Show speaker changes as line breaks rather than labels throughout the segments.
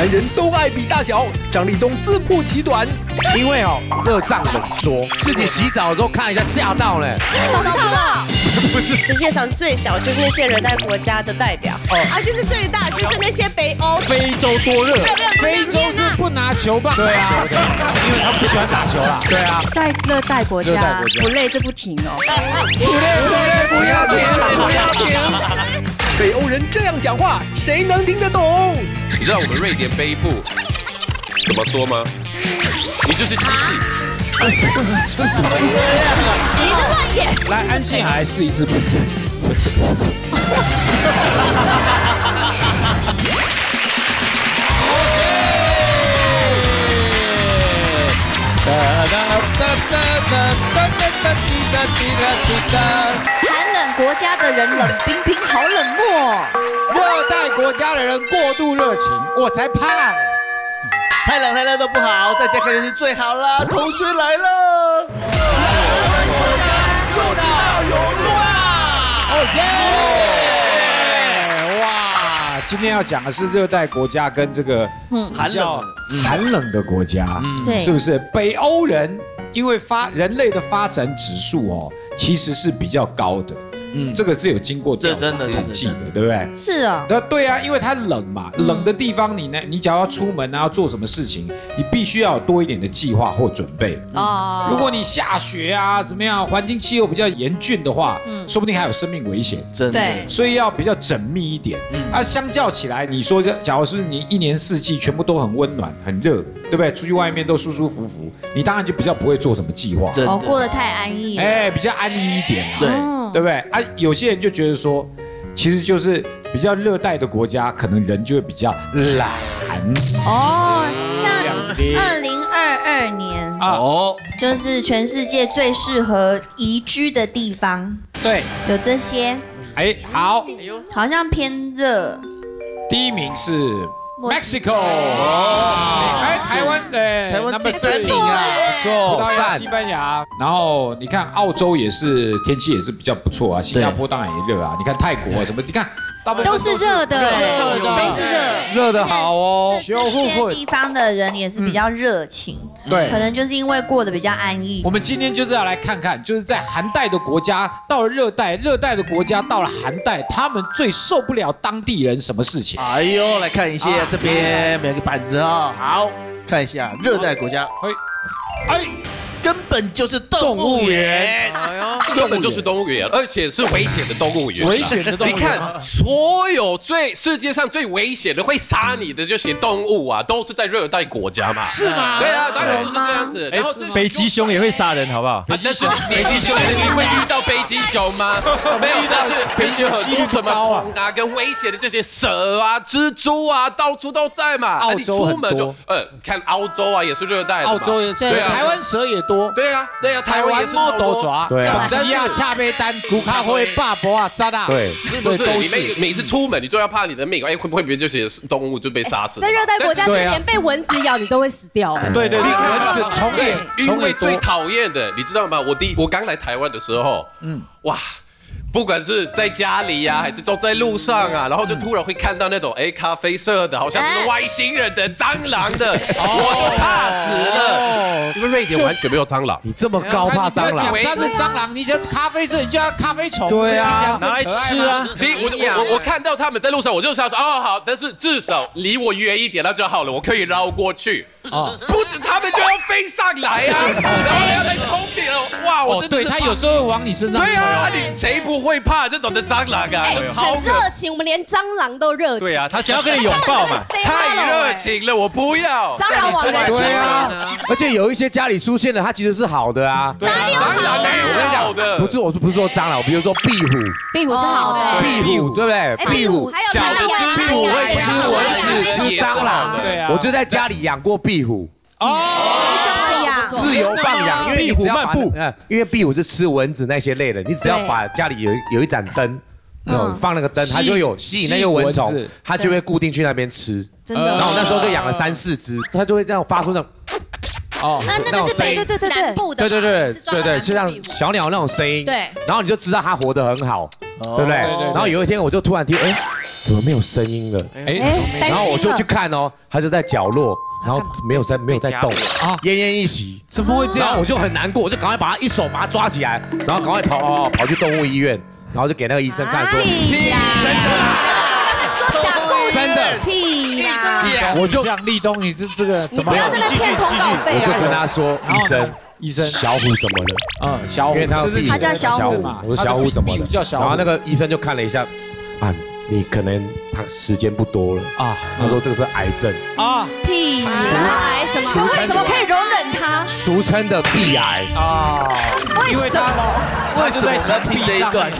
男人都爱比大小，张立东自曝其短。
因为哦，热胀冷缩，自己洗澡的时候看一下吓到了。
找到了，
不是
世界上最小就是那些热带国家的代表，啊，就是最大就是那些北欧。
非洲多热，
非洲是不拿球棒
对啊，因为他不喜欢打球啦。对啊，
在热带国家不累就不停哦。
不累不累不要停不要停。
北欧人这样讲话，谁能听得懂？
你知道我们瑞典北部怎么说吗？你就是犀利。
你是乱演。
来，安心还试一次。
国家的人冷冰冰，好冷漠。
热带国家的人过度热情，我才怕呢。
太冷太热都不好，在家看电视最好啦。同学来了，
耶！哇，今天要讲的是热带国家跟这个
嗯
寒冷
寒冷的国家，
对
是不是？北欧人因为发人类的发展指数哦，其实是比较高的，嗯，这个是有经过调查
这真的是
统计的，对不对？
是啊，
对对啊，因为它冷嘛，冷的地方你呢，你只要要出门啊，要做什么事情，你必须要有多一点的计划或准备。
哦，
如果你下雪啊，怎么样，环境气候比较严峻的话，
嗯。
说不定还有生命危险。
真的。
对。
所以要比较缜密一点。啊，相较起来，你说这，假如是你一年四季全部都很温暖、很热，对不对？出去外面都舒舒服服，你当然就比较不会做什么计划，
哦，
真的。
过得太安逸了。
哎，比较安逸一点啊，
对。
嗯
对不对？啊，有些人就觉得说，其实就是比较热带的国家，可能人就会比较懒
哦，像二零二二年
啊。
哦，
就是全世界最适合宜居的地方，
对，
有这些，
哎，好，
好像偏热。
第一名是
墨
Mexico，哎，台湾，的，
台湾三
three
名啊，
葡萄牙、西班牙，然后你看澳洲也是天气也是比较不错啊，新加坡当然也热啊，你看泰国啊什么，你看大部分
都是热的，都是热。
热的好哦。
修
这
护会
些地方的人也是比较热情，
对可。
能就是因为过得比较安逸
我。们今天就是要来看看，就是在寒带的国家到了热带，热带的国家到了寒带，他们最受不了当地人什么事情？
哎呦，来看一下这边每个板子啊，好看一下热带国家，
嘿，哎，
根本就是动物园。
根本就是动物园，而且是危险的动物园。
危险的动物园
你看，所有最世界上最危险的会杀你的这些动物啊，都是在热带国家嘛。
是吗？
对啊，当然都是这样子。然后这
北极熊也会杀人，好不好？
啊，但是北极熊，你会遇到北极熊吗？没有，但是北极很多什么虫啊，跟危险的这些蛇啊、蜘蛛啊，到处都在嘛。
澳洲很
出门就
多
呃，看澳洲啊，也是热带的嘛。
澳洲也是，
对啊
台湾蛇也多。
对啊，对啊，台湾
猫
多。
斗爪，
对啊
本西亚、恰贝丹、古卡灰、霸博啊、扎大，
对
不是，
对，都
你每。每次出门，你都要怕你的命，哎，会不会别就些动物就被杀死？
在热带国家，是
对啊
连被蚊子咬你都会死掉。
对对，对蚊子、虫也，
因为
虫类。
最讨厌的，你知道吗？我第我刚来台湾的时候，嗯，哇。不管是在家里呀、还是走在路上啊，然后就突然会看到那种哎咖啡色的，好像是外星人的、蟑螂的，我就怕死了。因为瑞典完全没有蟑螂，
你这么高怕蟑螂？
它是蟑螂，你叫咖啡色，你叫它咖啡虫。
对啊，拿来吃啊。
你我我我我看到他们在路上，我就想说哦好，但是至少离我远一点那就好了，我可以绕过去。
哦
不止他们就要飞上来啊，然后要来冲你了，哇！我
对，他有时候会往你身上
对
冲。
啊，你谁不会怕这种的蟑螂啊？
哎，
超
热情，我们连蟑螂都热情。
对啊，他想要跟你拥抱嘛。
太热情了，我不要。
蟑螂往人
对啊，而且有一些家里出现的，它其实是好的啊。
对啊，蟑螂没有好的，
不是，我不是说蟑螂，比如说壁虎，
壁虎是好的，
壁虎对不对？
哎，壁虎还有
小的
台湾
壁
壁虎会吃蚊子、吃蟑螂。
对啊
我就在家里养过壁虎，
这样
自由放养，因为你只要把
壁虎漫步。
嗯，因为壁虎是吃蚊子那些类的，你只要把家里有有一盏灯。嗯，放那个灯，它就有吸引那些蚊虫它就会固定去那边吃。
真的。
然后我那时候就养了三四只，它就会这样发出那种，
哦，
那那个是北
对
对对对。
南部的
对对对对对，
南
就像小鸟那种声音。
对，
然后你就知道它活得很好，对不对？
对对对。
然后有一天我就突然听，哎，怎么没有声音了？
哎，
然后我就去看哦，它就在角落，然后没有在没有在动啊，奄奄一息。
怎么会这样？
然后我就很难过，我就赶快把他一手把他抓起来，然后赶快跑跑跑去动物医院，然后就给那个医生看说，真的啦，
说假故事，
真的？
屁呀！
我就讲立冬，你这这个怎么
不要在那骗通告费
我就跟他说，医生。
医生
小虎怎么了？
嗯，小虎，
因为他
就是
他叫小虎
嘛。
我说小虎怎么了？然后那个医生就看了一下，啊，你可能他时间不多了啊。他说这个是癌症
啊，
屁
什么癌什么？为什么可以容忍他？
俗称的屁癌
啊。
为什么？
为什么在听这一段？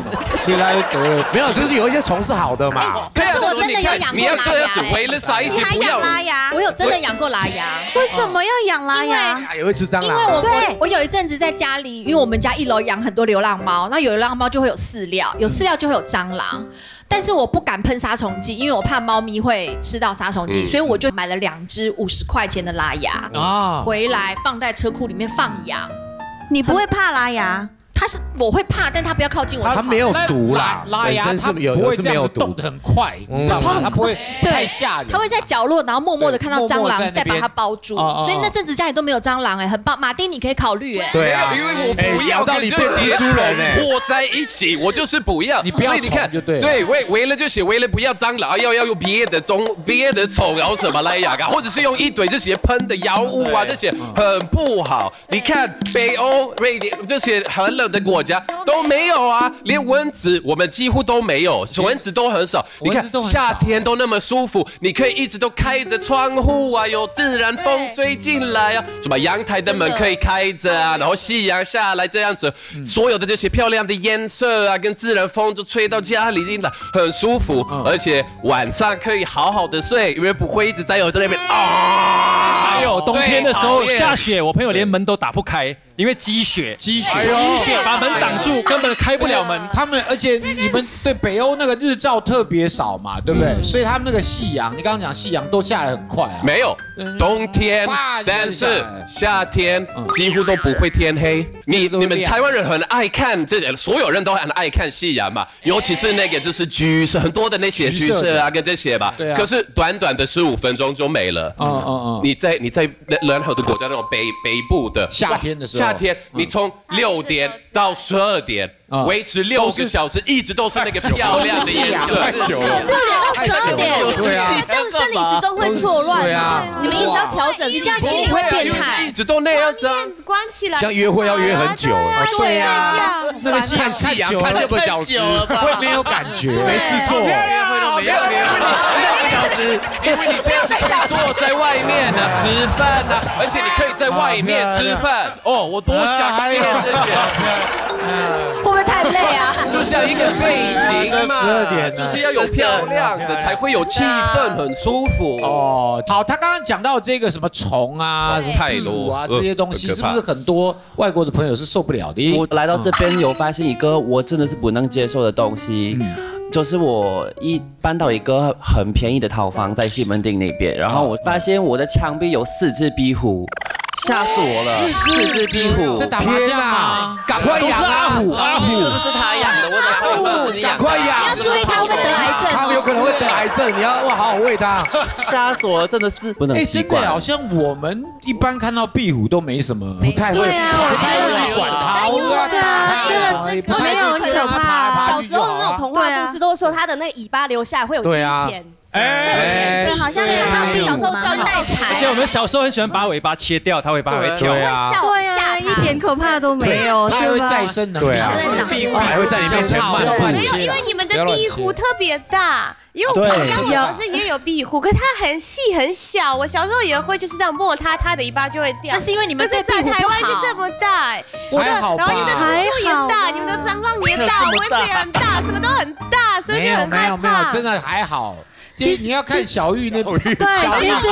所以他就得了。
没有，就是有一些虫是好的嘛。
可是我真的有养过
你要这样子
拉牙
为了啥一起不要？
拉牙，
我有真的养过拉牙。
为什么要养拉牙？
也会吃蟑螂。
因为我
对
我我有一阵子在家里，因为我们家一楼养很多流浪猫，那有流浪猫就会有饲料，有饲料就会有蟑螂。但是我不敢喷杀虫剂，因为我怕猫咪会吃到杀虫剂，
嗯
所以我就买了两只五十块钱的拉牙
啊，
回来放在车库里面放养。
你不会怕拉牙？
它是我会怕，但他不要靠近我就好。
它没有毒啦，
拉牙
本身是有
不会
是没有毒
动得很快，你知道吗？它不会太吓人。
他会在角落，然后默默的看到蟑螂，再把它包住。所以那阵子家里都没有蟑螂，哎，很棒。马丁，你可以考虑，哎。
对啊，
因为我不要跟这些
蜘蛛人哎。
和在一起，我就是不要。
你不要
所以你看
对，
为为了就写为了不要蟑螂，要要用别的种别 的虫，然后什么来养啊，或者是用一堆这些喷的药物啊，这些很不好。你看北欧、瑞典这些很冷的国家都没有啊，连蚊子我们几乎都没有，蚊子都很少。你看夏天都那么舒服，你可以一直都开着窗户啊，有自然风吹进来啊，什么阳台的门可以开着啊，然后夕阳下来这样子，所有的这些漂亮的颜色啊，跟自然风就吹到家里进来，很舒服，而且晚上可以好好的睡，因为不会一直在有在那边啊。
还有冬天的时候下雪，我朋友连门都打不开，因为积雪，
积雪。
积雪。把门挡住，根本开不了门。
他们，而且你们对北欧那个日照特别少嘛，对不对？所以他们那个夕阳，你刚刚讲夕阳都下来很快啊。
没有
嗯，
冬天
哇，
但是夏天几乎都不会天黑。你你们台湾人很爱看这，所有人都很爱看夕阳嘛，尤其是那个就是橘色，很多的那些
橘色
啊跟这些吧。
对啊。
可是短短的十五分钟就没了。
哦哦哦，
你在你在任何的国家那种北北部的
夏天的时候。
哇夏天你从六点到十二点
嗯
维持六个小时，一直都是那个漂亮的颜色。
太久了，
六点到十二点，
对啊，
这样生理时钟会错乱。
对啊，
你们一直要调整，
你这样心里会变态
一。直都那样子啊。
关起来
这样约会要约很久啊。
对啊，
那个
看夕阳看六个小时，
会没有感觉，
没事做。
约会都没有约会，六个小时，因为你这样子坐在外面呢、吃饭呢、而且你可以在外面吃饭。哦，我多想念这些，
会太累啊？
就像一个背景嘛
，12点
就是要有漂亮的，才会有气氛，很舒服。
哦，好，他刚刚讲到这个什么虫啊、什么
太
壁虎啊这些东西，
呃
是不是很多外国的朋友是受不了的？
我来到这边有发现一个我真的是不能接受的东西，就是我一搬到一个很便宜的套房在西门町那边，然后我发现我的墙壁有四只壁虎，吓死我了！四只壁虎
在，打麻将吗？
赶快养阿虎，阿虎，
不是他养的，我的阿虎，你养
赶快养
要，注意他会不会得癌症
他有可能会得癌症，你要哇好好喂他。
吓死我了，真的是不能
哎，
习惯。
好像我们一般看到壁虎都没什么，
不太会
太管它，
因为
我
对啊这个
不太
没有很可怕
小时候的那种童话故事都说他的那个尾巴留下来会有金
对啊
钱，
哎，
对，好像看到
小时候赚带财
而
财
且我们小时候很喜欢把尾巴切掉，它尾巴还会跳。
对啊，
笑
对啊，一点可怕都没有，
它会
是吧？
再生能力，
对啊还会在你面前漫步。
没有，因为你们的壁虎特别大，因为我
们
家我不是也有壁虎，可是它很细很小。我小时候也会就是这样摸它，它的尾巴就会掉。那是因为你们在对壁虎不台湾就这么大，哎我的，
还好
然后你们的蜘蛛也大，你们的蟑螂也大，蚊子也很大，什么都很大，所以就很害
没有没有，
怕。
真的还好。
其实
你要看小玉那
对，其实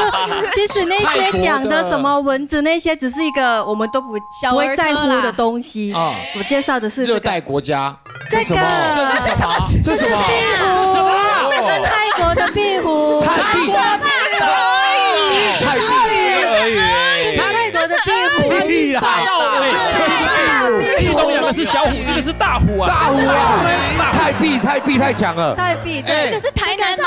其实那些讲的什么蚊子那些，只是一个我们都不不会在乎的东西。
啊，
我介绍的是
热带国家，
这个，
是什么？
这是什么？
这是什么？这是泰国的壁虎，
泰国壁
泰泰国的壁虎，
屁啦！这是
壁咚养的是小虎，这个是大虎啊！
大虎啊！太壁太壁太强了。
泰壁，对，
这个是台南吗？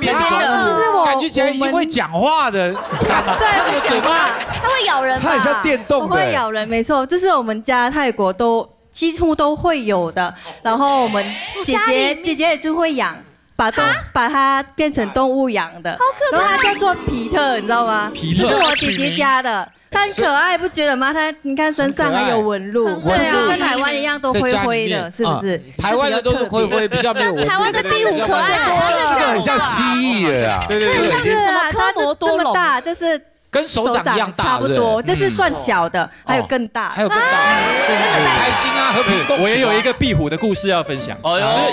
这是我
感觉起来已经会讲话的，
对，会
嘴巴
它会咬人吧？
它很像电动。
会咬人，没错，这是我们家泰国都几乎都会有的。然后我们姐姐姐姐也就会养，把动把它变成动物养的。好
可
然后它叫做皮特，你知道吗？
皮特
这是我姐姐家的。它很可爱，不觉得吗？它你看身上还有纹路，对啊，跟台湾一样都灰灰的，是不是？
台湾的都是灰灰，比较没有纹路。
台湾的壁虎可爱多了，
这个很像蜥蜴了啊！
对对
这
对，
是啊，
科
它这么大，就是
跟手掌一样大，
差不多，这是算小的，还有
哦
更大。
还。有更大，真的开心啊，和平。共处啊
我也有一个壁虎的故事要分享。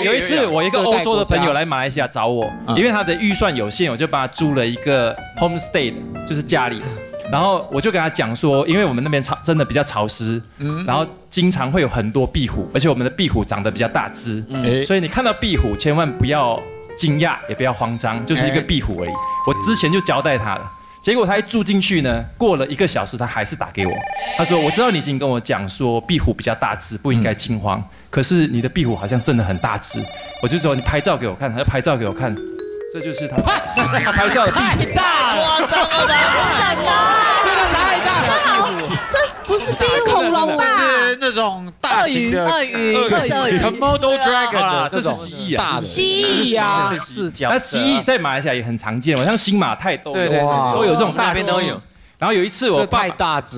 有一次，我一个欧洲的朋友来马来西亚找我，
嗯。
因为他的预算有限，我就帮他租了一个 homestay 的，就是家里。然后我就跟他讲说，因为我们那边潮真的比较潮湿，然后经常会有很多壁虎，而且我们的壁虎长得比较大只，
哎。
所以你看到壁虎千万不要惊讶，也不要慌张，就是一个
哎。
壁虎而已。我之前就交代他了。结果他一住进去呢，过了一个小时，他还是打给我。他说：“我知道你已经跟我讲说壁虎比较大只，不应该惊慌。可是你的壁虎好像真的很大只。”我就说：“你拍照给我看。”他就拍照给我看，这就是他他拍照的壁虎。
太大了，
夸张了吧？
真的太大了，
这不是壁恐龙吧？
是那种大型的
鳄鱼鳄鱼鳄鱼
Komodo dragon
好啦这是蜥蜴啊
大
蜥蜴
啊，
四脚
那蜥蜴在马来西亚也很常见，好像新马泰都有
对对对
都有这种大蜥蜴
那边都有。
然后有一次我
这
爸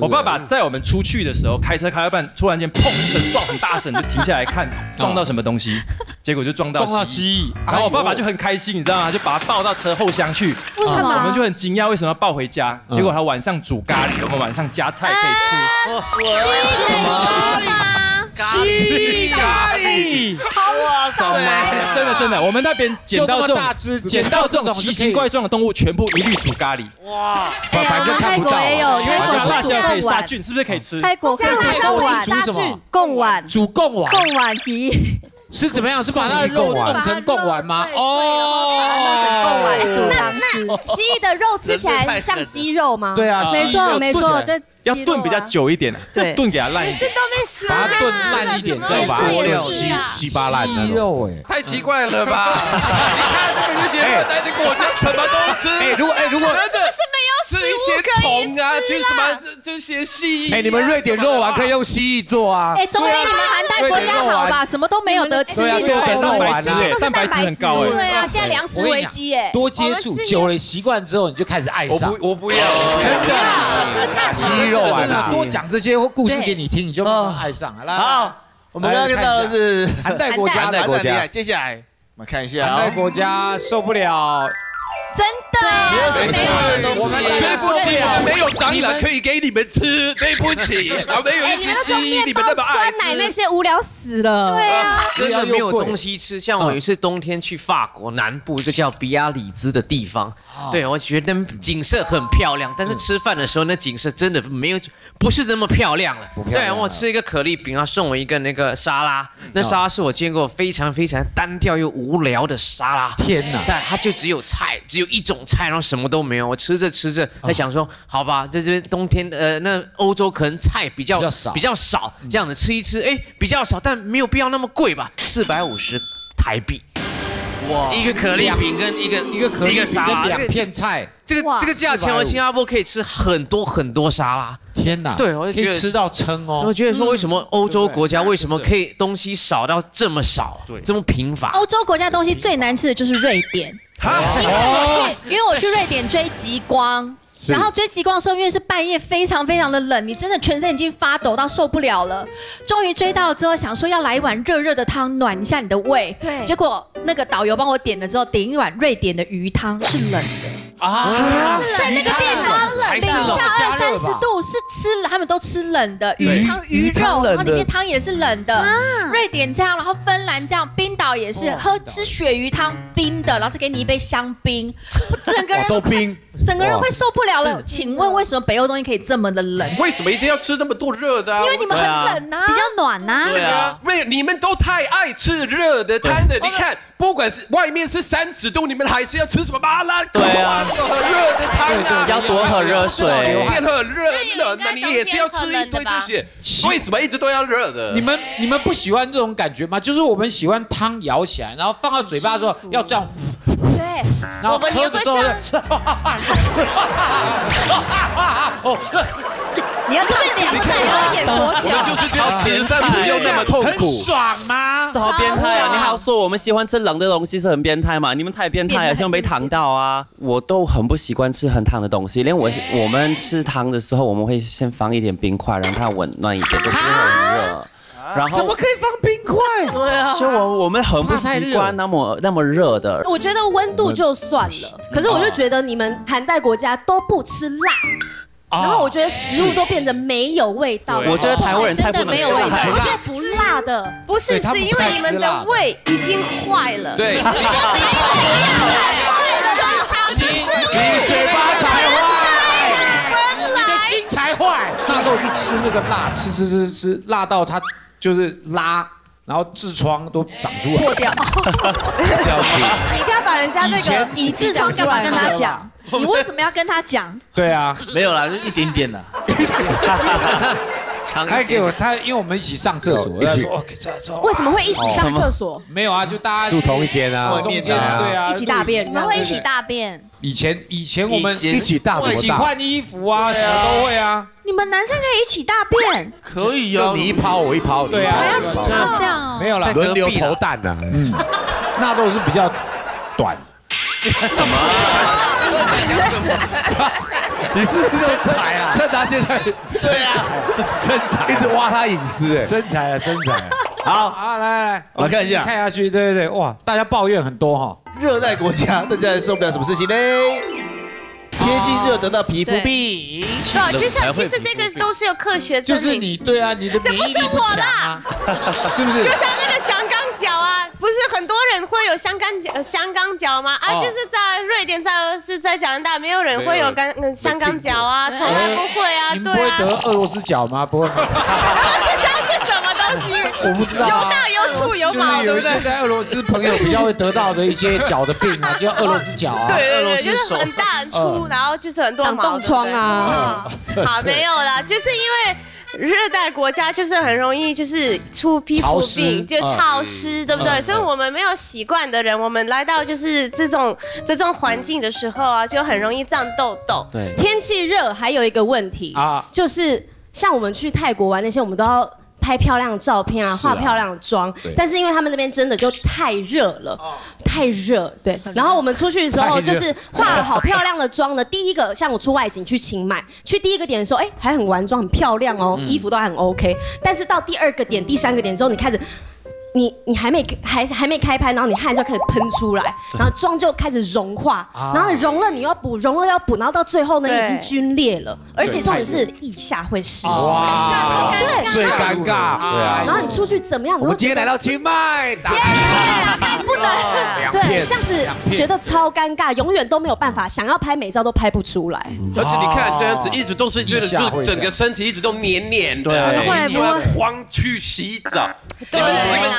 我爸爸在我们出去的时候，开车开到一半，突然间砰一声撞很大声，就停下来看 撞到什么东西，结果就撞到
撞到
蜥蜴。然后我爸爸就很开心，你知道吗？就把他抱到车后厢去。
为什么
我们？就很惊讶，为什么要抱回家？结果他晚上煮咖喱，我们晚上加菜可以吃。
蜥咖喱，
哇塞！
真的真的，我们那边捡到这种捡到这种奇形怪状的动物，全部一律煮咖喱。
对啊，我们泰国也有，泰
而且
国是
辣椒可以杀菌，是不是可以吃？
泰国可以煮贡丸，
煮什么？
贡丸，
煮贡丸
贡丸其
是怎么样？是把它的肉弄成贡丸吗？
贡
哦，
丸煮汤吃。
蜥蜴的肉吃起来像鸡肉吗？
对啊，
没错没错，
要炖比较久一点，
对
炖给它烂一点。
都被吃
把它炖烂一点，再把它
稀
啊
稀巴烂那
鸡
种。
肉哎。
太奇怪了吧？你看这个这些热带的国家什么都吃，
哎，如果哎如果
真的是一些虫啊，就是什么这这些蜥蜴啊。
哎你们瑞典肉丸可以用蜥蜴做啊。
哎，总比你们寒带国家好吧？什么都没有得吃
对。啊，做成肉丸啊。
这些都是
蛋白质很高哎
对啊，现在粮食危机哎。
多接触久了，习惯之后你就开始爱
我
上。
不我不要，
真的
试试看。
肉丸啊。
多讲这些故事给你听，你就慢慢爱上了。
好，我们刚刚看到的是
寒带国家
韩
的
国家
国家，接下来我们看一下哦。
寒带国家受不了，
真的，
没事，
我们
对不起，没有蟑螂可以给你们吃，对不起，没有
哎，你们那种
蜥蜴，
面包
你们那么爱
酸奶那。些无聊死了。
对啊，
真的没有东西吃。像我有一次冬天去法国南部一个叫比亚里兹的地方，对我觉得景色很漂亮，但是吃饭的时候那景色真的没有不是那么漂亮了。对，我吃一个可丽饼，他送我一个那个沙拉，那沙拉是我见过非常非常单调又无聊的沙拉。
天哪！
但它就只有菜，只有一种菜，然后什么都没有。我吃着吃着，在想说，好吧，在这边冬天，呃，那欧洲可能菜比较
比较少
比较少，这样子吃一吃，哎，比较少，但没有必要那么贵吧？四百五十台币，
哇
一个可丽饼跟一个
一个可丽饼
一个沙拉，
跟两片菜，
哇
这个这个价钱，我新加坡可以吃很多很多沙拉。
天哪！
对我就觉得
可以吃到撑哦。
我觉得说，为什么欧洲国家为什么可以东西少到这么少，这么贫乏？
欧洲国家东西最难吃的就是瑞典。因为我去，因为我去瑞典追极光，然后追极光的时候，因为是半夜，非常非常的冷，你真的全身已经发抖到受不了了。终于追到了之后，想说要来一碗热热的汤暖一下你的胃，
对。
结果那个导游帮我点了之后，点一碗瑞典的鱼汤是冷的，
啊，
在那个地方
冷
零下二三十度是吃了，他们都吃冷的鱼汤鱼肉，然后里面汤也是冷的。瑞典这样，然后芬兰这样，冰岛也是喝吃鳕鱼汤冰的，然后再给你一杯香槟，我整个人
都冰，
整个人会受不了了。请问为什么北欧东西可以这么的冷？
为什么一定要吃那么多热的啊？
因为你们很冷啊，
比较暖呐。
对啊，
为，你们都太爱吃热的汤的。你看，不管是外面是三十度，你们还是要吃什么麻辣锅
对啊
很热的汤啊，
要多喝热水
天很热冷的，你也是要吃一堆这些。为什么一直都要热的？
你们你们不喜欢这种感觉吗？就是我们喜欢汤舀起来，然后放到嘴巴的时候要这样，
对，
然后喝的时候哦，
你要特别量载要演多久？
就是这样吃饭不用那么痛苦
很爽吗？
这好变态啊！你还要说我们喜欢吃冷的东西是很变态嘛？你们太变态了，
变态
希望被烫到啊！我都很不习惯吃很烫的东西，连我我们吃汤的时候，我们会先放一点冰块，让它温暖一点，就不会很热。然后
怎么可以放冰块？
对啊，所以我我们很不习惯那么那么热的。
我觉得温度就算了，可是我就觉得你们寒带国家都不吃辣。然后我觉得食物都变得没有味道。
我觉得台湾人太不能吃
真的没有味道，
辣。
不是不辣的，
不是，是因为你们的胃已经坏了。
对。
你们没有
你嘴巴才坏，你的心才坏。纳豆是吃那个辣，吃吃吃吃，辣到它就是拉，然后痔疮都长出来，
破掉。
是要去。
你一定要把人家那个你痔疮干嘛跟他讲？你为什么要跟他讲？
对啊，
没有啦，就一点点啦。
还给我他，因为我们一起上厕所，
一起。
哦，给这这
为什么会一起上厕所？
没有啊，就大家
住同一间啊
中间对啊，
一起大便，
你们会一起大便？
以前以前我们
一起大便
一起
大？
换衣服啊，什么都会啊。
你们男生可以一起大便？
可以啊，
你一抛我一抛，
对啊。
还要这样哦
没有啦，
轮流投蛋呐。
嗯，那都是比较短，
什么？不是
身材啊
趁他现在
对啊，身材
一直挖他隐私哎。
身材啊，身材啊。好，好，来来，
我看一下
看下去，对对对，哇，大家抱怨很多哈。
热带国家，大家受不了什么事情呢？天气热得到皮肤病，
对，就像其实这个都是有科学证明。
就是你对啊，你的
这不是
免疫力不
我
强啊，是不是
就？像那个香港不是很多人会有香港脚、呃香港脚吗？啊，
哦
就是在瑞典、在俄罗斯、在加拿大，没有人会有干呃香港脚啊，从来不会啊，
你们不会
啊。
得俄罗斯脚吗？不会。
俄罗斯脚是什么东西？
我不知道啊
有大有粗有毛，
就是有一
对不对
些？在俄罗斯朋友比较会得到的一些脚的病啊，就叫俄罗斯脚啊。
对对对，
俄罗斯
就是很大很粗，
嗯
然后就是很多毛
长冻疮啊
好，没有啦，就是因为。热带国家就是很容易就是出皮肤
潮湿
病，就潮湿，对不对？
嗯
所以我们没有习惯的人，我们来到就是这种这种环境的时候啊，就很容易长痘痘。
对，
天气热还有一个问题
啊
就是像我们去泰国玩那些，我们都要。拍漂亮的照片啊化漂亮的妆，但是因为他们那边真的就太热了，太热，对。然后我们出去的时候，就是化了好漂亮的妆的。第一个，像我出外景去清迈，去第一个点的时候，哎，还很完妆，很漂亮哦，衣服都还很 OK。但是到第二个点、第三个点之后，你开始。你你还没还还没开拍，然后你汗就开始喷出来，然后妆就开始融化，
啊。
然后你融了你又要补，融了要补，然后到最后呢已经皲裂了，而且重点是腋下会湿。湿。
哇，
对，
最尴尬，对啊。
然。后你出去怎么样？
我们今天来到清迈，打开。
还不能。对这样子觉得超尴尬，永远都没有办法，想要拍美照都拍不出来。
而且你看这样子，一直都是觉得就整个身体一直都黏黏的，
对。
就要慌去洗澡。
对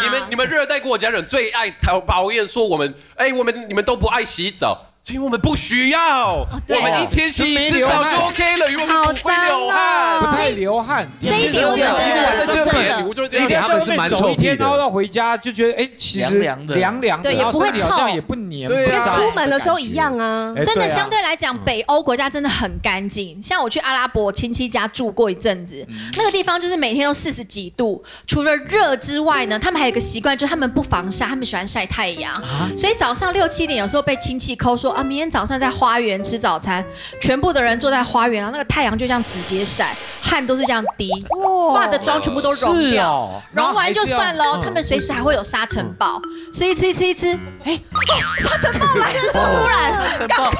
你们你们热带国家人最爱讨抱怨说我们，哎，我们你们都不爱洗澡。是因为我们不需要，
对
我们一天洗一次澡就 OK 了，因为我们不会流汗。
不太流汗。
这一点我们真的是真的
我就
这一点他们是蛮臭屁
走一天，然后。到回家就觉得哎，其实
凉凉的
凉凉的，
对
然后
也不会臭
身体好像也不黏，
对啊
跟出门的时候一样啊。
真的相对来讲，北欧国家真的很干净。像我去阿拉伯亲戚家住过一阵子，那个地方就是每天都四十几度，除了热之外呢，他们还有一个习惯，就是他们不防晒，他们喜欢晒太阳。所以早上六七点有时候被亲戚抠说啊，明天早上在花园吃早餐，全部的人坐在花园，然后那个太阳就这样直接晒，汗都是这样滴，化的妆全部都融掉。
哦
融完就算了哦，
嗯
他们随时还会有沙尘暴，吃一吃一，吃一吃，哎，哦沙尘暴来了，突然，赶快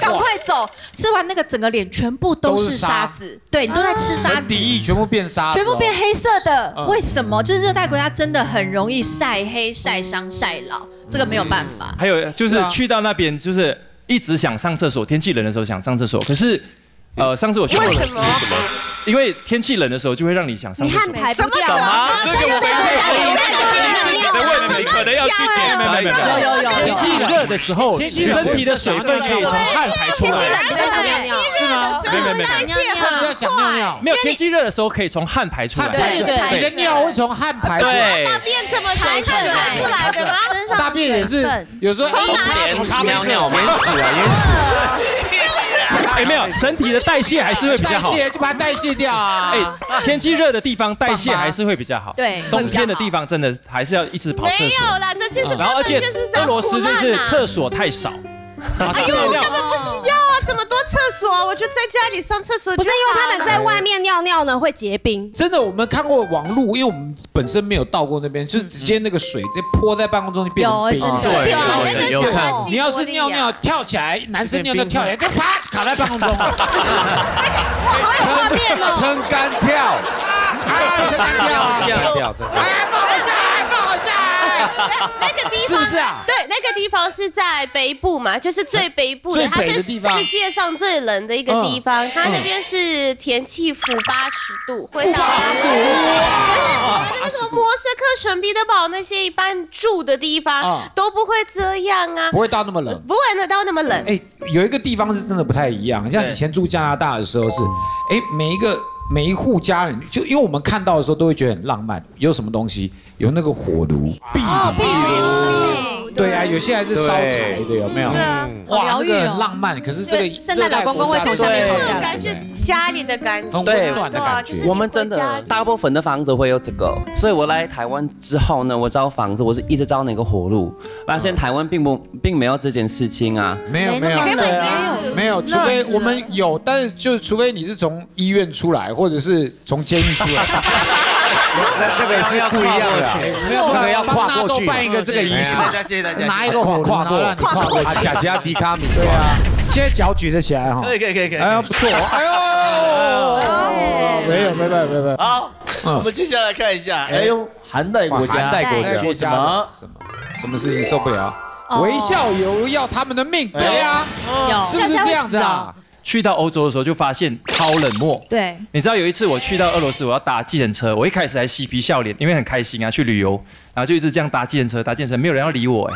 赶快走，吃完那个整个脸全部都是沙子，对你都在吃沙子
很敌。意，全部变沙，
全部变。黑色的，
嗯
为什么？就是热带国家真的很容易晒黑、晒伤、晒老，这个没有办法。
还有就是去到那边，就是一直想上厕所，天气冷的时候想上厕所，可是。呃，上次我去俄罗斯，
为什么？
因为天气冷的时候就会让你想上厕所。
你汗排不掉
什么？这个我没
有
你可能要去检查一下。
有有有
天气热的时候，
天气冷
身体的水分可以从汗排出来。
比较想尿尿，
是吗？
没有没有没有
想尿尿，
没有天气热的时候可以从汗排出来。
对对
你的尿会从汗排出来。
对
大便怎么从汗排出来的
大便也是有时候
从哪
哎
里
咖啡色
尿原始啊，原始。
哎，没有，整体的代谢还是会比较好
代。谢就把它代谢掉啊。
哎，天气热的地方代谢还是会比较好。
对
冬天的地方真的还是要一直跑厕
没
所。
有啦，这就是
然后而且俄罗斯就是厕所太少，
哎呦，我 根本不需要厕所，我就在家里上厕所。
不是因为他们在外面尿尿呢会结冰。
真的，我们看过网路，因为我们本身没有到过那边，就是直接那个水直接泼在办公中就变成冰。
有真的
对
有
看
是
你要是尿尿跳起来，男生尿尿跳起来，就啪卡在办公中。
哇，好有画面哦。
撑杆跳，
啊，撑杆跳啊！
跳，
哎呀，放我下来，放我下来！
那个地方
是不是啊
对，那个地方是在北部嘛，就是最北部的，
最
它是世界上最冷的一个地方。它那边是天气负八十度，会到八十度。可是我们那个什么莫斯科、圣彼得堡那些一般住的地方
嗯
都不会这样啊，
不会到那么冷。
不会那到那么冷。
哎，有一个地方是真的不太一样，像以前住加拿大的时候是，哎，每一个每一户家人，就因为我们看到的时候都会觉得很浪漫，有什么东西？有那个火炉，壁
壁
炉，对啊，有些还是烧柴的，有没有？
对啊
哇，那个
好疗愈哦
很浪漫。可是这个
圣诞老公公会从下面跑下来。
感觉家里的感觉，
很
对
温暖的感觉。
我们真的大部分的房子会有这个，所以我来台湾之后呢，我找房子我是一直找那个活路，发现台湾并不并没有这件事情啊。
没有没有
没有
没有，除非我们有，但是就除非你是从医院出来，或者是从监狱出来，
那那个是不一样的那个要跨过去，
办一个这个仪式，
谢谢大家
拿一个
跨过
跨过去。
贾加迪卡米，
对啊，现在脚举得起来哈。
可以可以可以可以。
哎呀，不错，哎呦，没有没有没有没有。
好，我们接下来看一下，哎。呦，韩代国家，
寒带国家。
说什么？
什么？什么事情受不了？
哦。
微笑有要他们的命，对呀，
有
是不是这样子啊？
去到欧洲的时候就发现超冷漠。
对，
你知道有一次我去到俄罗斯，我要搭计程车，我一开始还嬉皮笑脸，因为很开心啊，去旅游，然后就一直这样搭计程车，搭计程车，没有人要理我。哎。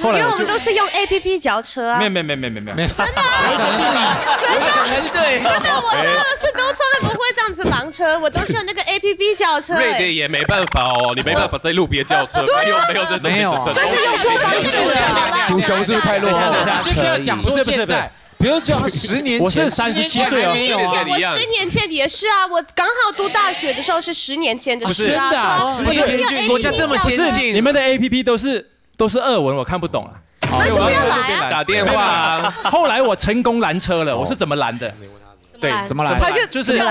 后
因为我
来我
们都是用 A P P 叫车啊。
没有。没有没有没有没有
真的？啊，真的，
对，
真的，我真的？是都从来不会这样子狼车，我都是用那个 A P P 叫车。
瑞
哎
典也没办法哦，你没办法在路边叫车，没有没有这种
没有啊
这种
所以是用错方式了。
足球是不是太落后了？
你先不要讲说现在，比如讲十年前，
我是37岁哦
十年前还没有啊
我十年前也是啊，我刚好读大学的时候是十年前的事啊。
真的啊
对我就是
国家这么先
不是
进
你们的 A P P 都是都是俄文，我看不懂啊。
那就不要来啊。
打电话啊。
后来我成功拦车了，我是怎么拦的？对，
怎么拦？
他就
就是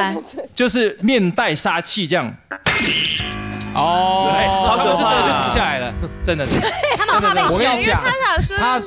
就是面带杀气这样，
哦
对，他们就真的就停下来了，真的是。
他们怕被
我跟你讲，
他想说
他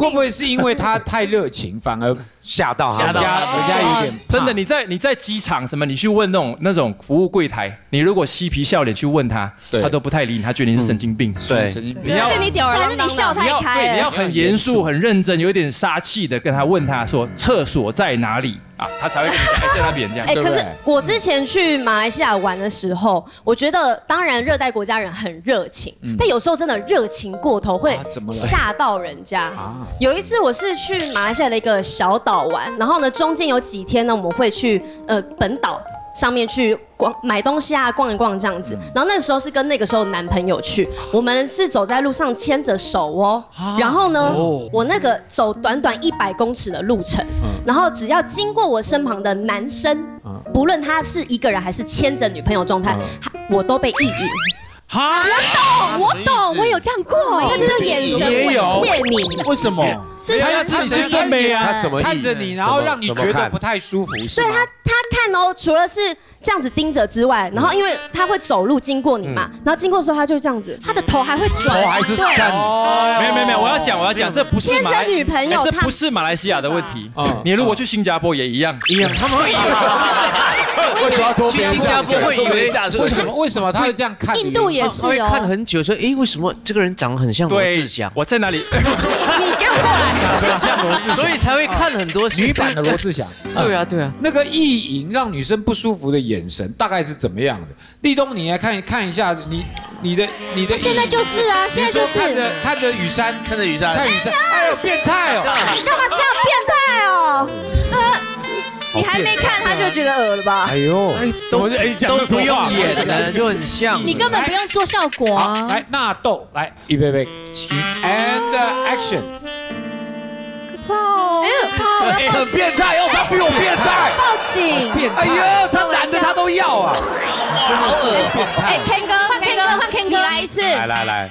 会不会是因为他太热情，反而
吓到他？们
人家人家有点
真的，你在你在机场什么，你去问那种那种服务柜台，你如果嬉皮笑脸去问他，他都不太理你，他觉得你是神经病。
对
神经病
你要
就你吊儿郎当，
你笑太开。
对，你要很严肃、很认真，有一点杀气的跟他问他说厕所在哪里？啊，他才会跟你讲，哎，在那边这样。
哎、可是我之前去马来西亚玩的时候，我觉得当然热带国家人很热情，但有时候真的热情过头会吓到人家。
啊
有一次我是去马来西亚的一个小岛玩，然后呢中间有几天呢我们会去呃本岛。上面去逛买东西啊，逛一逛这样子。然后那时候是跟那个时候男朋友去，我们是走在路上牵着手哦。然后呢，我那个走短短一百公尺的路程，然后只要经过我身旁的男生，不论他是一个人还是牵着女朋友状态，我都被意淫。
哈，
懂，我懂，我有这样过，他就是眼神猥亵你。
为什么？
是
他他
你是真美啊。
他怎么
看着你，然后让你觉得不太舒服，是吗？
对他，他看哦，除了是这样子盯着之外，然后因为他会走路经过你嘛，然后经过的时候他就这样子，他的头还会转，
头还是
对
看，没有没有没有，我要讲我要讲，这不是马来
牵着女朋友
这不是马来西亚的问题
嗯。
你如果去新加坡也一样，
一样，他们会一样。
为什么要拖别
去新加？坡会以为
为什么为什么他会这样看？
印度也是哦。
看很久，说哎，为什么这个人长得很像罗志祥？
我在哪里？
你给我过来。
很像罗志祥，
所以才会看很多
女版的罗志祥。
对啊，对啊。
那个意淫让女生不舒服的眼神大概是怎么样的？立冬，你来看看一下你你的你的。
现在就是啊现在就是
看着看着雨山，
看着雨山，
看雨山，哎呦，变态哦！
你干嘛这样变态哦？呃，你还没看他就觉得恶了吧？
哎呦，
怎么哎讲
都
这种话
不用演的，就很像。
你根本不用做效果
好，
啊。
来纳豆，来预备备，起，and action。
哦，好，我
哎很
要报警。
变态哦，他比我变态。
报警。
变态
哎呀，他男的他都要啊！
真的是变
哎
态。
，Ken 哥，
换 Ken 哥，换 Ken 哥，
你来一次。
来来来，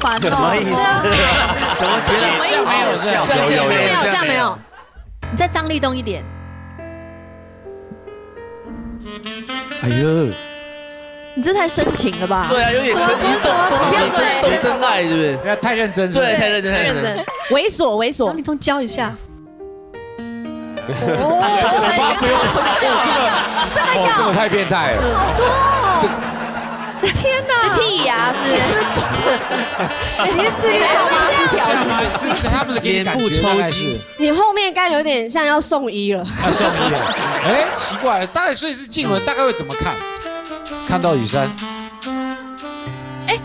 烦
什么意思？
怎么觉得这样没有效？
有有
没有
有，
这样没有。
你再张立东一点。
哎呦，
你这太深情了吧？
对啊，有点真，你是懂懂
不要
真懂真爱，是不是？
不要太认真，
对，太认真，太认真。
猥琐猥琐
张。立东教一下。
哦嘴巴不用，哦，这个太变态了。
好多天哪！
剔牙
你是不是中了？你是自己神经失调是吗？
是是他们的给你感觉
眼部抽筋
你后面刚有点像要送医了。
要送医了。哎，奇怪了，大概所以是静雯大概会怎么看？看到雨山，哎，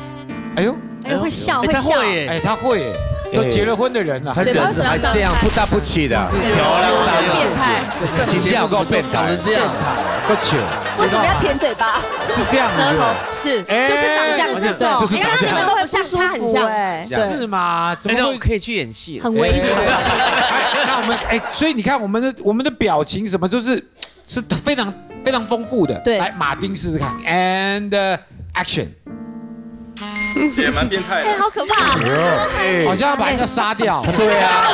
哎呦，
哎，会笑，
哎
会笑。
他会耶，
哎，他会耶，都结了婚的人了，还
嘴巴为什么要
还这样不大不起的，
漂亮大
变态，
请假有够变态
长成。这样，
够糗，
为什么要舔嘴巴？
是这样舌头，
是，
哎
就是长这样子。
就是长这种
你看你们都不像，他很像。
哎，
是吗？怎
哎，
么会？
可以去演戏。
很猥琐。
哎那我们哎，所以你看我们的我们的表情什么就是是非常非常丰富的。
对
来马丁试试看，and uh, action，
也蛮变态
哎，好可怕！
好像要把人家杀掉。
对啊，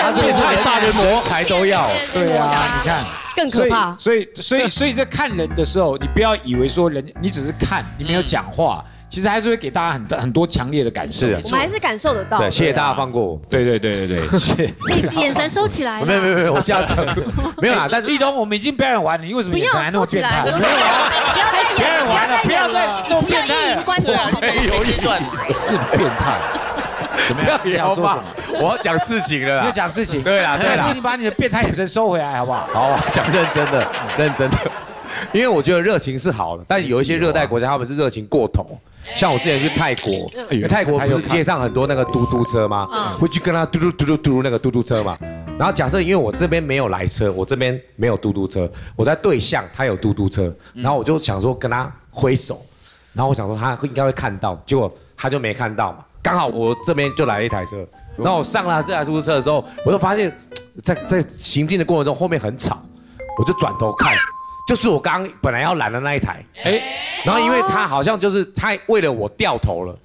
他这是连杀人魔才都要。
对啊，你看。
更可怕。
所以，所以，所以，所以在看人的时候，你不要以为说人，你只是看，你没有讲话，其实还是会给大家很多很多强烈的感受。
我们还是感受得到。
对，谢谢大家放过我。
对对对对对，谢。
你眼神收起来了。
没有没有没有，我是要讲，没有啦，但是
立冬，我们已经表演完了，你为什么
不要
眼神还那么
收起来，
变态？
不要再
表
演了，不要
演完了，不
再演
要再
了，
弄
一定要意
变态了，
淫观众。
有一段，
更变态。怎么
这样
你
也要骂
想说什么？，
我要讲事情了
你要
啦。
讲事情。
对啦对啦
但是你把你的变态眼神收回来，好不好？
好，我讲认真的，认真的，因为我觉得热情是好的，但有一些热带国家他们是热情过头。像我之前去泰国，泰国不是街上很多那个嘟嘟车吗？会去跟他嘟嘟嘟嘟嘟那个嘟嘟车嘛。然后假设因为我这边没有来车，我这边没有嘟嘟车，我在对向他有嘟嘟车，然后我就想说跟他挥手，然后我想说他应该会看到，结果他就没看到嘛。刚好我这边就来了一台车，然后我上了这台出租车的时候，我就发现，在在行进的过程中后面很吵，我就转头看，就是我刚刚本来要拦的那一台，哎，然后因为他好像就是他为了我掉头了，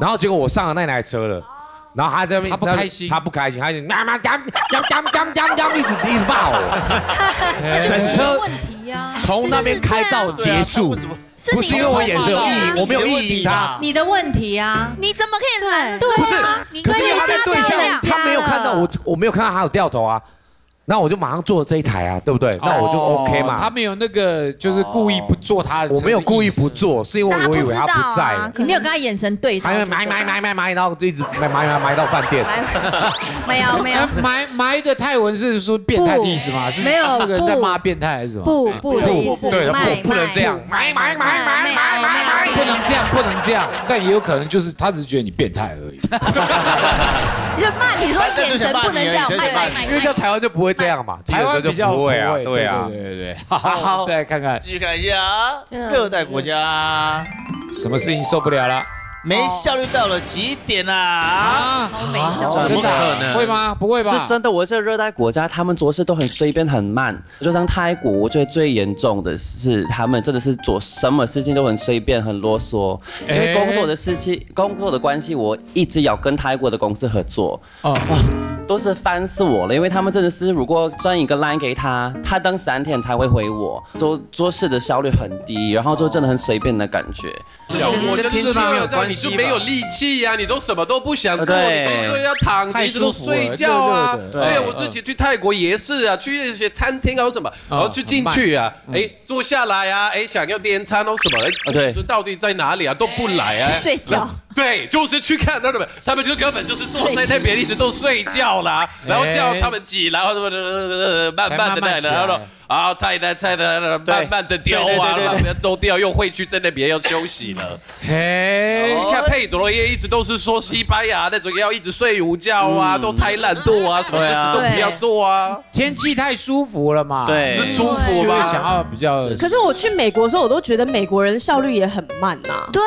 然后结果我上了那台车了。然后他在那边，
他不开心。
他不开心，他就妈妈干干干干干干，一直一直骂我，整车
问题呀。
从那边开到结束，不是因为我眼神有意淫，我没有意淫他，
你的问题啊，
你怎么可以拦？
对
不是
啊，
可是因为他在对象，他没有看到我，我没有看到他有掉头啊，那我就马上做这一台啊，对不对？那我就 OK
嘛他。没有那个，就是故意不做他。
我没有故意不做，是因为我以为他不在了，
你没有跟他眼神对到
还。会买买买买买，然后就一直买买买买到饭店。
没有没有
哎，埋埋的泰文是说变态的意思吗？是
没有
那个人在
不
骂变态还是什么？
不不的意思，
对不不能这样，买买买买买买买。
不能这样，但也有可能就是他只是觉得你变态而已。
就骂你说眼神不能这样，卖卖卖
因为像台湾就不会这样嘛，
台湾就
不会啊，对啊。
对对对。好，再来看看
继续看一下啊，热带国家
什么事情受不了了
没效率到了极点啊！
啊？
没效
怎么
真的啊
可能
会吗？不会吧？
是真的，我这热带国家，他们做事都很随便很慢。就像泰国，我觉得最严重的是他们真的是做什么事情都很随便、很啰嗦。因为工作的事情、工作的关系，我一直要跟泰国的公司合作。
哦
哇，都是烦死我了，因为他们真的是如果转一个 line 给他，他等三天才会回我，做做事的效率很低，然后就真的很随便的感觉。
小我的天气没有关系，你就没有力气呀，你都什么都不想做，
对。
你都要躺着，一直都睡觉啊。对，我之前去泰国也是啊，去一些餐厅啊什么，然后就进去啊，哎，坐下来啊，哎，想要点餐哦什么，哎，
对。
说到底在哪里啊，都不来啊，
睡觉。
对，就是去看他们，他们就根本就是坐在那边一直都睡觉啦，然后叫他们起来，然后什么的，慢慢的来，然后啊菜单菜单慢慢的丢啊，然后走掉又会去在那边要休息了。
嘿，
你看佩德罗耶一直都是说西班牙那种要一直睡午觉啊，都太懒惰啊，什么事情都不要做啊。
天气太舒服了嘛，
对
是舒服
就
吧
想要比较。
可是我去美国的时候，我都觉得美国人效率也很慢呐。
对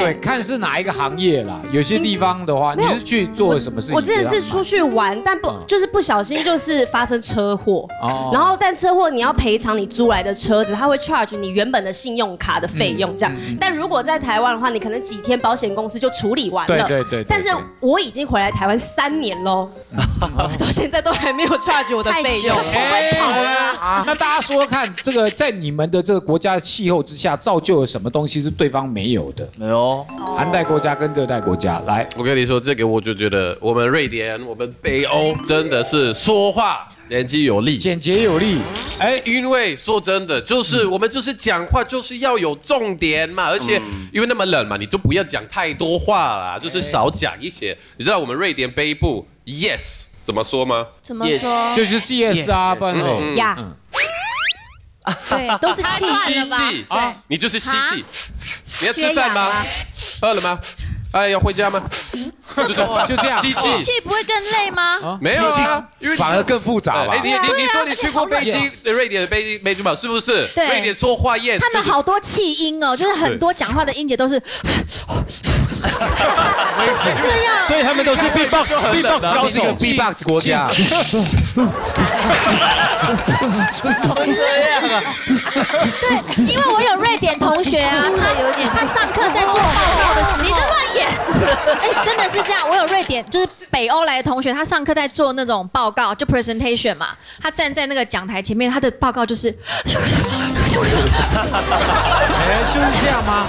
对，看是哪一个行业啦。有些地方的话，你是去做什么事情？
我之前是出去玩，但不就是不小心就是发生车祸，
哦
然后但车祸你要赔偿你租来的车子，他会 charge 你原本的信用卡的费用这样。但如果在台湾的话，你可能几天保险公司就处理完了。
对对对对
但是我已经回来台湾三年喽，到现在都还没有 charge 我的费用。
哎那大家说说看，这个在你们的这个国家的气候之下，造就了什么东西是对方没有的？
没有，
寒带国家跟热带国家，来，
我跟你说，这个我就觉得我们瑞典、我们北欧真的是说话言之有力，
简洁有力。
哎，因为说真的，就是我们就是讲话就是要有重点嘛，而且因为那么冷嘛，你就不要讲太多话啦，就是少讲一些。你知道我们瑞典北部 yes 怎么说吗？
怎么说？
就是 yes 啊，不然
对，都是气。
吸
音
气
啊，
你就是吸气。你要吃饭吗？饿了吗？哎，要回家吗？就是
就这样。
吸气。
吸气不会更累吗？
没有啊，因为
反而更复杂吧。
哎，你你你说你去过北京、瑞典的北京、北京堡是不是？
对。
瑞典说话 yes，
他们好多气音哦，就是很多讲话的音节都是，都 是这样。
所以他们都是 B-box B-box 高
是个
手。
B-box 国家。
这样啊，
对，因为我有瑞典同学啊，他有点，他上课在做报告的时候，你在乱演。哎，真的是这样，我有瑞典，就是北欧来的同学，他上课在做那种报告，就 presentation 嘛，他站在那个讲台前面，他的报告就是，
哎，就是这样吗？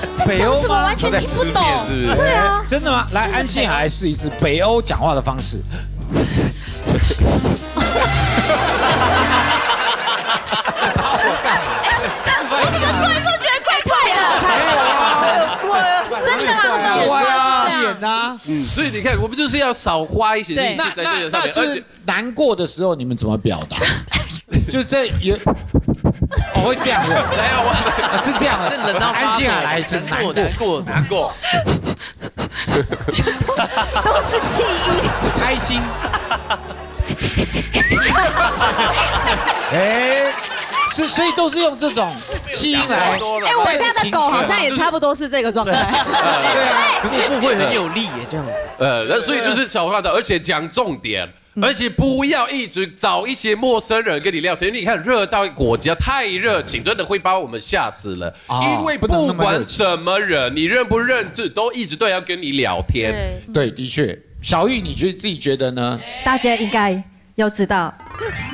在讲什么完全听不懂。对啊，
真的吗？来，安心来试一次北欧讲话的方式。
我怎么做一做觉得怪怪的？真的啊，
怪啊，
这样
演呐。
嗯，所以你看，我们就是要少花一些力气在这
那
个上面，
就是
而且
难过的时候，你们怎么表达？就在有，我会这样的，
没有我
啊是这样的。
这冷到发
安心啊，
抖
来一次难过，
难过，
难过。
都是气音。
开心。哎，是，所以都是用这种气音来。
哎，我家的狗好像也差不多是这个状态。
对腹部会很有力耶，这样子。
呃，那所以就是小话的，而且讲重点。而且不要一直找一些陌生人跟你聊天。你看热带国家太热情，真的会把我们吓死了。
哦
因为
不
管什么人，你认不认字，都一直都要跟你聊天。
对，的确。小玉，你觉自己觉得呢？
大家应该要知道，就是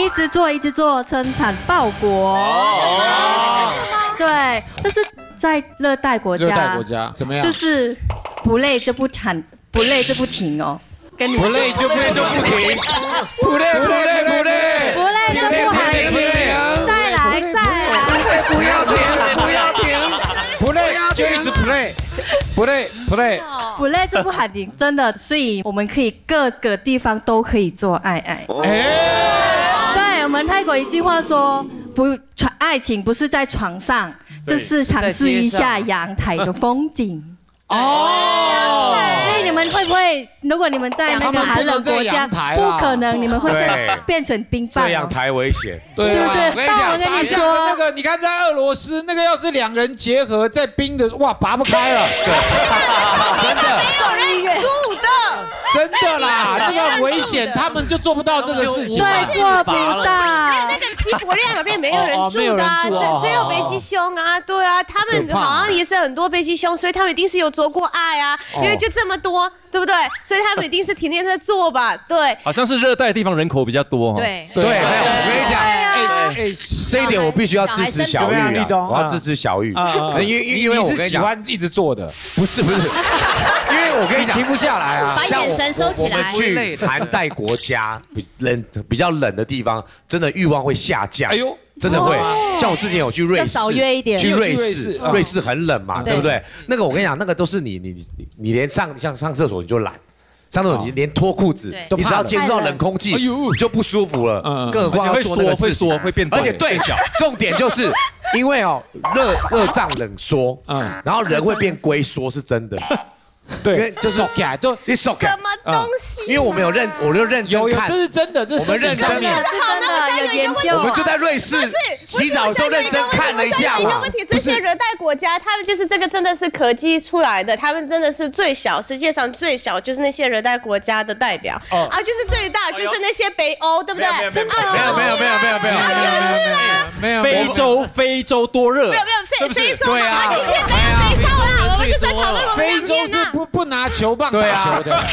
一直做一直做，生产报国。对，但是在热带国家。
热带国家怎么样？
就是不累就不产，不累就不停哦。跟你
不累就不累就不停，不累不累不累
不累就不喊停，再来再来，
不要停不要停，不累。就一直 play，不累不累。
不累就不喊停，真的，所以我们可以各个地方都可以做爱爱。对，我们泰国一句话说，不，床爱情不是在床上，就是尝试一下阳台的风景。哦，所以你们会不会？如果你们在那个寒冷国家，不可能，你们会
对
变成冰棒哦。
这样太危险。
对
是不是
我跟你讲，
说
那个，你看在俄罗斯那个，要是两人结合在冰的，哇，拔不开了。
真的，
没有人住的，
真的啦，那个危险，他们就做不到这个事情。
对，做不到。
那那个七佛亮那边没有人住的啊，只只有北极熊啊，对啊，他们好像也是很多北极熊，所以他们一定是有做过爱啊，
哦
因为就这么多，对不对？所以他们一定是天天在做吧，对。
好像是热带地方人口比较多哈。
对
对，没有，我跟你讲，
哎哎，
这一点我必须要支持小玉啊，我要支持小玉，因为因为我跟你讲，
喜欢一直做的，
不是不是，因为我跟你讲，
停不下来啊。
把
像我
眼神收起来。
我们去寒带国家，比冷比较冷的地方，真的欲望会下降。哎呦，真的会
哦。
像我之前有去瑞士，
就少约一点
去瑞士瑞士很冷嘛，
对
对不对？那个我跟你讲，那个都是你你你你连上像上厕所你就懒。上厕所你连脱裤子，你只要接触到冷空气，
哎呦。
你就不舒服了。更何况
会缩会缩会变短
而且对重点就是因为哦热热胀冷缩，嗯，然后人会变龟缩，是真的。对，就是
都
什么东西？
因为我没有认，我就认真看，
这是真的，这
是认真的，
是真的。
我
们就在瑞士洗澡的时候认真看了一下嘛。
没问题，这些热带国家，他们就是这个真的是科技出来的，他们真的是最小，世界上最小就是那些热带国家的代表啊，就是最大就是那些北欧，对不对？
真的没有没有没有没有没有没有没有
没有
非洲非洲多热？
没有没有非非洲
啊，
今天没有非洲啦，我们就在讨论我们两边
呢。不不拿球棒
对啊
打球的。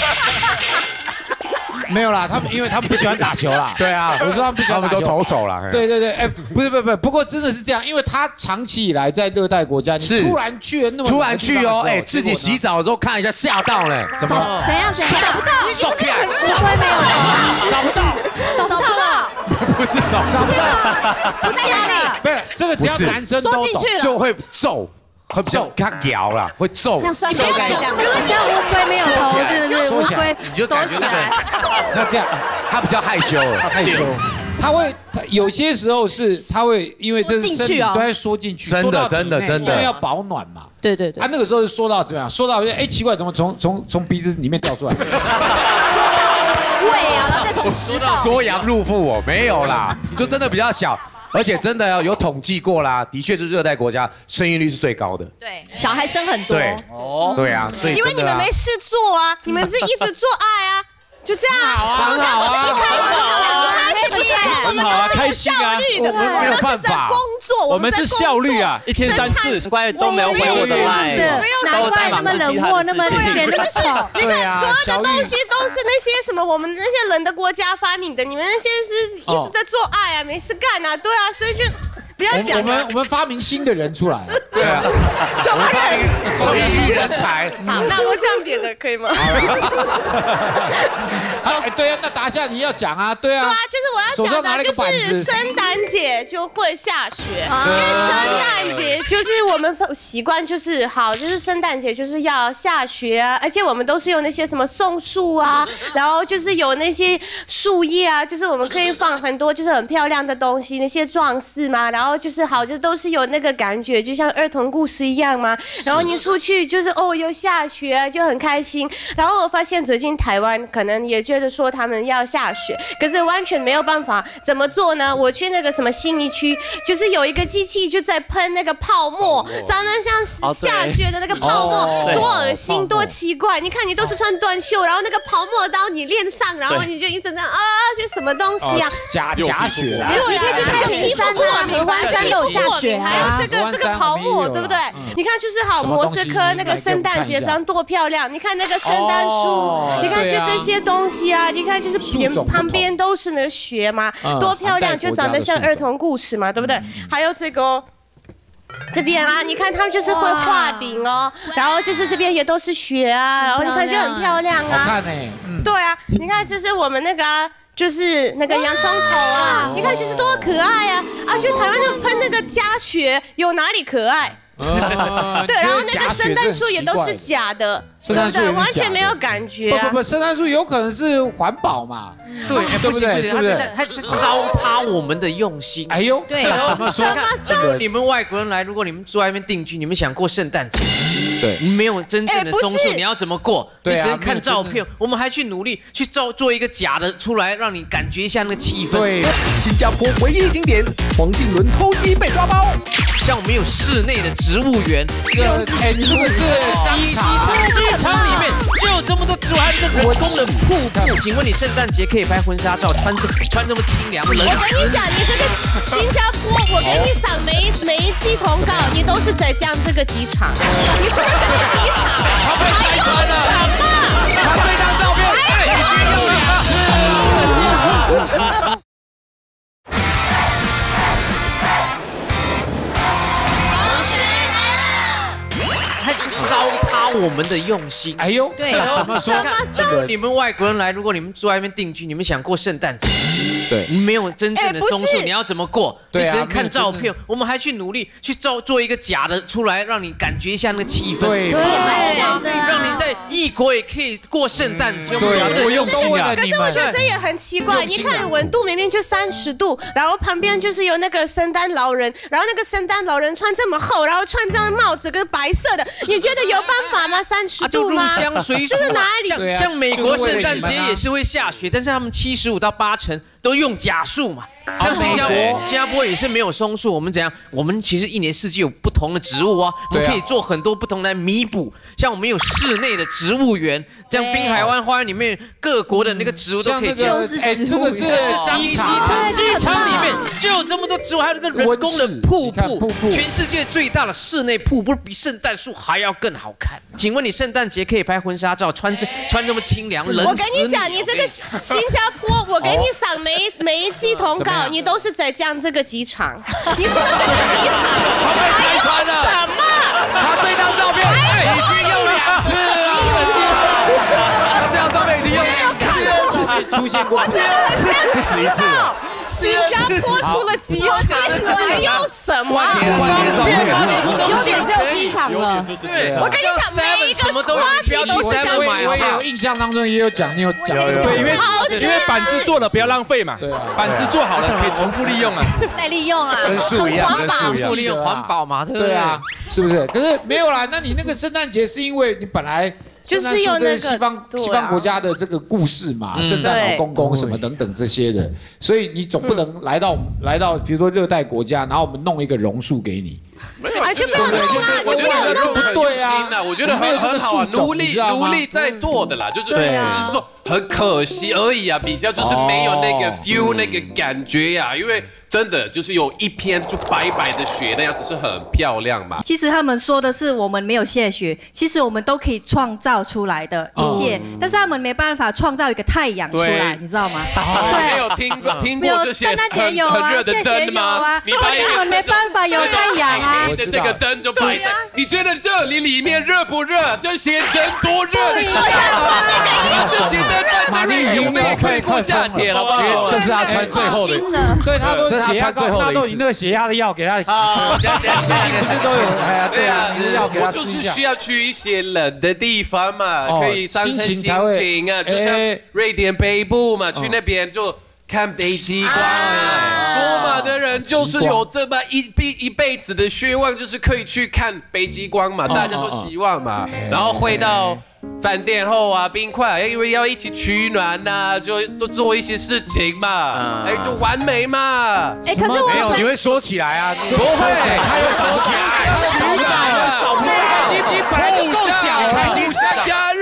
没有啦，他们因为他们不喜欢打球啦。
对啊
我说他们不喜欢打球，
他们都投手啦嘿
对对对，哎，不是不是不是，不过真的是这样，因为他长期以来在热带国家，你
是
突然去了那么
突然去哦，哎，自己洗澡的时候看一下，吓到了，怎么？
怎样怎样找不到，
收起来，
找不到，
找不到，
找不到了，
不是找
找不到，
不在哪里？
不是这个只要男生都懂，
就会皱，会比较它摇啦，会皱，
像酸
就
梅干这样
像乌龟没有头是不是？乌龟
你就感觉那个，
那这样
他比较害羞了，
害羞。他会，他有些时候是他会，因为这是身体都在缩进去，
真的
缩到
真的真的
因为要保暖嘛。
对对对
啊，，那个时候是缩到怎么样？缩到哎奇怪，怎么从从从鼻子里面掉出来？
缩到胃啊，然后再从食道，
缩阳入腹哦，没有啦，就真的比较小，而且真的要有统计过啦，的确是热带国家生育率是最高的。
对，小孩生很多。
对，哦，对啊，所以
因为你们没事做啊，你们是一直做爱啊，就这样。好
啊很好啊
一开始一开始我们
很好啊
都是有
开心啊
效率的，
我们没有办法。
都是在工作，
我们是效率啊，一天三次，
难怪都没有回我的 line，
难怪那么冷漠，那么脸那么丑。
你看，所有的东西都是那些什么我们那些人的国家发明的，你们那些是一直在做爱啊，没事干啊，对啊，所以就不要讲
我们我们发明新的人出来，
对啊，
什么人。
发明育人才。
好，那我讲别的可以吗？
哎，对啊，那达夏你要讲啊，对啊，
对啊，就是我要讲的，就是，圣诞节就会下雪，
啊
因为圣诞节就是我们习惯就是好，就是圣诞节就是要下雪啊，而且我们都是有那些什么松树啊，然后就是有那些树叶啊，就是我们可以放很多就是很漂亮的东西，那些装饰嘛，然后就是好，就都是有那个感觉，就像儿童故事一样嘛。然后你出去就是哦，又下雪啊，就很开心。然后我发现最近台湾可能也觉得说他们要下雪，可是完全没有办法怎么做呢？我去那个什么新一区，就是有一个机器就在喷那个泡沫，长得像下雪的那个泡沫，
哦
多恶心，多奇怪！你看你都是穿短袖，然后那个泡沫刀你练上，然后你就一直这样啊，这什么东西啊？
假假雪啊
没，有，你可以去太平山啊，合欢山有下雪，还有这个这个泡沫，对不对？你看就是好，莫斯科那个圣诞节长多漂亮！你看那个圣诞树，你看就这些东西啊，你看就是旁边都是那个雪嘛，
嗯
多漂亮，就长得像儿童故事嘛，对不对？还有这个哦。这边啊，你看他们就是会画饼哦，然后就是这边也都是雪啊，然后你看就很漂亮啊。对啊，你看就是我们那个啊、就是那个洋葱头啊，你看就是多可爱啊！啊，去台湾就喷那个加雪，有哪里可爱？
哦
对，然后那个圣诞树也都是假的，
圣？诞树
完全没有感觉啊。
不不不，圣诞树有可能是环保嘛，
对，哎
对不对？是不是？
他他糟蹋我们的用心。
哎呦，
对，怎么说？
这个
你们外国人来，如果你们住外面定居，你们想过圣诞节，
对，
没有真正的
哎不是
松树，你要怎么过？你
对啊
只能看照片。我们还去努力去造做一个假的出来，让你感觉一下那个气氛。
对，
新加坡唯一经典，黄靖伦偷鸡被抓包。
像我们有室内的植物园，
这哎，你这个是机场
机车场里面就有这么多植物，还有一个人工的瀑布。请问你圣诞节可以拍婚纱照，穿这穿这么清凉，冷
我跟你讲，你这个新加坡，我给你赏每每一季通告，你都是在讲这个机场。你说这个机场，
他被拆穿了。
什么？
他这张照片已经有两次了。
糟蹋我们的用心。
哎呦，
对。
怎么 说？
这个你们外国人来，如果你们住外面定居，你们想过圣诞节，
对，
没有真正的
哎不是。
松树，你要怎么过？你只能看照片。我们还去努力去造做一个假的出来，让你感觉一下那个气氛，
对
让你在异国也可以过圣诞节。
对啊。
我们的
用心啊。
可是我觉得这也很奇怪，你看温度明明就三十度，然后旁边就是有那个圣诞老人，然后那个圣诞老人穿这么厚，然后穿这样的帽子跟白色的，你觉得有办法吗？三十度吗？
乡随俗
这是哪里？
像像美国圣诞节也是会下雪，但是他们七十五到八成都用假树嘛。像新加坡，新加坡也是没有松树。我们怎样？我们其实一年四季有不同的植物啊，我们可以做很多不同来弥补。像我们有室内的植物园，像滨海湾花园里面各国的那个植物都可以这样。
像那个哎这个是机场
机场里面就有这么多植物，还有那个人工的瀑布，全世界最大的室内瀑布比圣诞树还要更好看。请问你圣诞节可以拍婚纱照，穿这穿这么清凉，冷
我跟你讲，你这个新加坡，我给你赏每一每一季通告，你都是在讲 这个机场。你说的这个机场，
他被拆穿了。
什么？
他这张照片已经用两次了。他这张照片已经用两次了，出现过不止一次了。
新加坡出了机场还有什么？
有点
对，
我跟你讲，每一个
什么都不要去
都是这
买
我有？印象当中也有讲，你有讲
对，因为因为板子做了不要浪费嘛，板子做好了可以重复利用啊。
再利用啊，
跟树一样跟树一样
复利用环保嘛，对不
对啊，是不是？可是没有啦，那你那个圣诞节是因为你本来
就是有那个
圣诞树这西方西方国家的这个故事嘛，
嗯
圣诞老公公什么等等这些的，所以你总不能来到来到比如说热带国家，然后我们弄一个榕树给你，
哎，就不要弄啊！
我觉得很
对啊
我觉得很很好啊，努力努力在做的啦，就是
对啊。
就是说很可惜而已啊，比较就是没有那个 feel 那个感觉呀，因为真的就是有一片就白白的雪那样子是很漂亮嘛。
其实他们说的是我们没有下雪，其实我们都可以创造出来的一切，但是他们没办法创造一个太阳出来，你知道吗？
没有听过听过
有
这些
圣诞节有啊，
很热的
谢谢有
灯吗？
啊？，
你把
他们没办法有太阳啊。
那个灯就摆在，你觉得这里里面热不热？这些灯多热，你看这些灯摆在里面可以过夏天了，好不好？
这是他穿最后的，
对他都
这是他
血压高，
穿最后的一次
他都以那个血压的药给他
啊
最近 不是都有哎呀，对啊，你的药给他
我就是
吃一下
需。要去一些冷的地方嘛，
哦
可以上升心
心情
啊，就像
哎
瑞典北部嘛，去那边就看北极光啊。多马的人就是有这么一辈一辈子的希望，就是可以去看北极光嘛，大家都希望嘛。然后回到饭店后啊，冰块，因为要一起取暖呐，就做做一些事情嘛，哎，就完美嘛。
哎可是我
没有，你会说起来啊，
不会，他会。说起来，
手不到，你你本来就够小，
开心加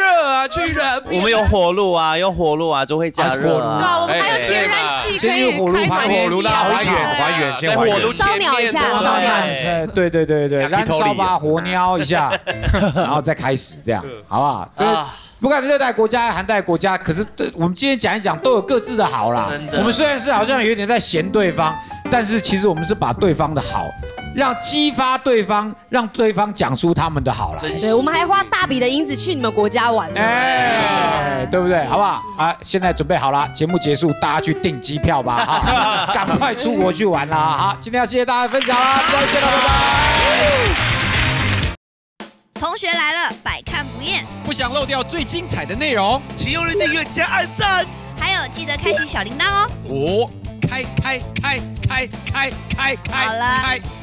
去燃。
我们有火炉啊，有火炉啊，就会加热
对啊，
啊。
我们还有天然气可
先用火炉火炉拉
啊
还原
还原先
火炉
还原。
烧鸟一下
前面
烧鸟
哎，对对对对，燃烧吧，火鸟一下，然后再开始这样，好不好？就是不管热带国家、寒带国家，可是对我们今天讲一讲，都有各自的好啦。
真的
我们虽然是好像有点在嫌对方，但是其实我们是把对方的好，让激发对方，让对方讲出他们的好来。
对，我们还花大笔的银子去你们国家玩。
哎，对不对？好不好？啊，现在准备好了，节目结束，大家去订机票吧，哈，赶快出国去玩啦！好，今天要谢谢大家分享啦，再见了，拜拜。
同学来了，百看不厌。
不想漏掉最精彩的内容，
请用力订阅加按赞，还有记得开启小铃铛哦。
哦，开开开开开开开开。